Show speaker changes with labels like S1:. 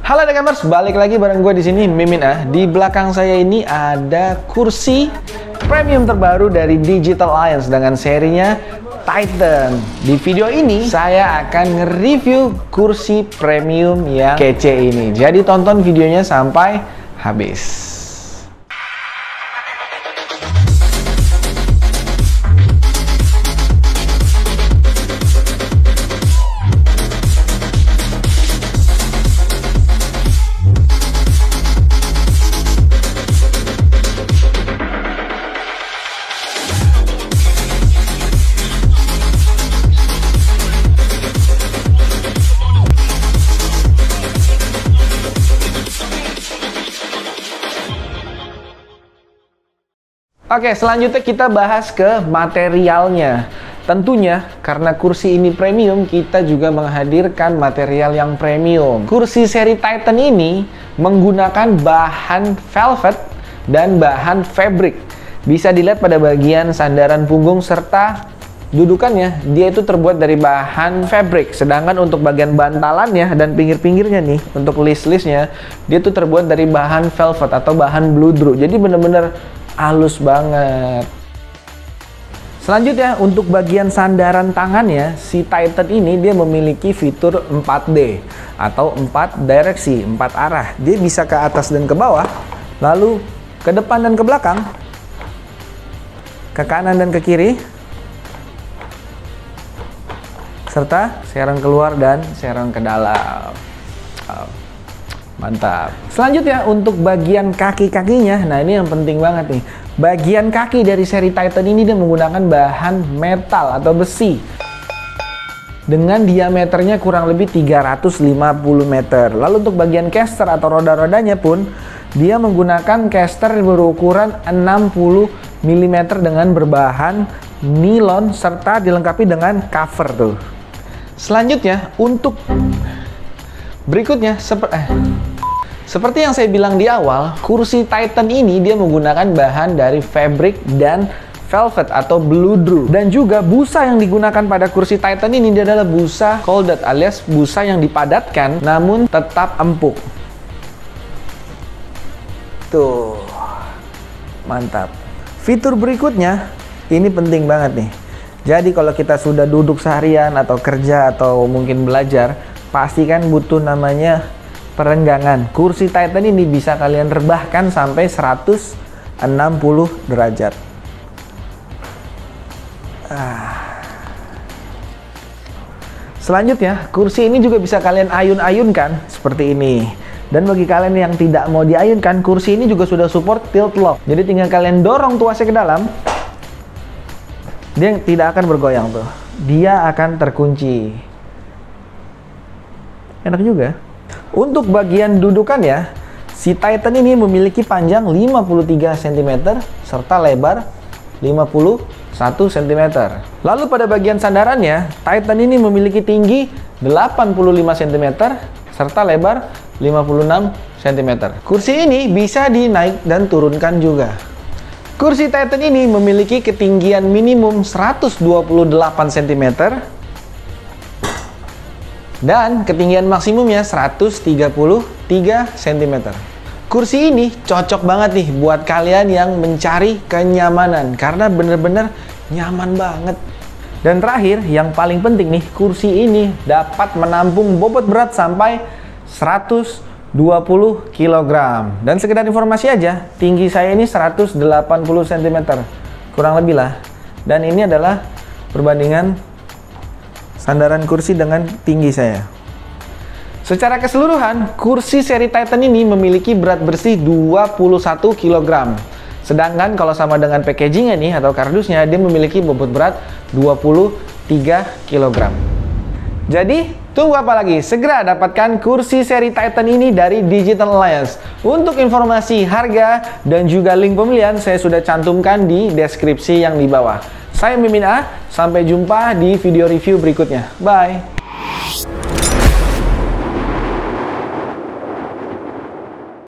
S1: Halo gamers, balik lagi bareng gue di sini Mimin ah. Di belakang saya ini ada kursi premium terbaru dari Digital Alliance dengan serinya Titan. Di video ini saya akan nge-review kursi premium yang kece ini. Jadi tonton videonya sampai habis. Oke, selanjutnya kita bahas ke materialnya. Tentunya, karena kursi ini premium, kita juga menghadirkan material yang premium. Kursi seri Titan ini menggunakan bahan velvet dan bahan fabric. Bisa dilihat pada bagian sandaran punggung serta dudukannya dia itu terbuat dari bahan fabric sedangkan untuk bagian bantalannya dan pinggir-pinggirnya nih untuk list-listnya dia itu terbuat dari bahan velvet atau bahan bludru jadi bener-bener halus banget. Selanjutnya untuk bagian sandaran tangannya, si Titan ini dia memiliki fitur 4D atau 4 direksi, 4 arah. Dia bisa ke atas dan ke bawah, lalu ke depan dan ke belakang, ke kanan dan ke kiri, serta serang keluar dan serang ke dalam. Mantap. Selanjutnya untuk bagian kaki-kakinya, nah ini yang penting banget nih. Bagian kaki dari seri Titan ini dia menggunakan bahan metal atau besi. Dengan diameternya kurang lebih 350 meter. Lalu untuk bagian caster atau roda-rodanya pun dia menggunakan caster berukuran 60 mm dengan berbahan nilon serta dilengkapi dengan cover tuh. Selanjutnya untuk berikutnya seperti eh seperti yang saya bilang di awal, kursi Titan ini dia menggunakan bahan dari fabric dan velvet atau bludru dan juga busa yang digunakan pada kursi Titan ini dia adalah busa colded alias busa yang dipadatkan namun tetap empuk. Tuh. Mantap. Fitur berikutnya ini penting banget nih. Jadi kalau kita sudah duduk seharian atau kerja atau mungkin belajar, pastikan butuh namanya perenggangan. Kursi Titan ini bisa kalian rebahkan sampai 160 derajat. Ah. Selanjutnya, kursi ini juga bisa kalian ayun-ayunkan seperti ini. Dan bagi kalian yang tidak mau diayunkan, kursi ini juga sudah support tilt lock. Jadi tinggal kalian dorong tuasnya ke dalam, dia tidak akan bergoyang tuh. Dia akan terkunci. Enak juga. Untuk bagian dudukannya, si Titan ini memiliki panjang 53 cm serta lebar 51 cm. Lalu pada bagian sandarannya, Titan ini memiliki tinggi 85 cm serta lebar 56 cm. Kursi ini bisa dinaik dan turunkan juga. Kursi Titan ini memiliki ketinggian minimum 128 cm dan ketinggian maksimumnya 133 cm. Kursi ini cocok banget nih buat kalian yang mencari kenyamanan karena bener-bener nyaman banget. Dan terakhir, yang paling penting nih, kursi ini dapat menampung bobot berat sampai 120 kg. Dan sekedar informasi aja, tinggi saya ini 180 cm. Kurang lebih lah. Dan ini adalah perbandingan sandaran kursi dengan tinggi saya. Secara keseluruhan, kursi seri Titan ini memiliki berat bersih 21 kg. Sedangkan kalau sama dengan packagingnya nih atau kardusnya, dia memiliki bobot berat 23 kg. Jadi, tunggu apa lagi? Segera dapatkan kursi seri Titan ini dari Digital Alliance. Untuk informasi harga dan juga link pembelian, saya sudah cantumkan di deskripsi yang di bawah. Saya Mimin A, sampai jumpa di video review berikutnya. Bye!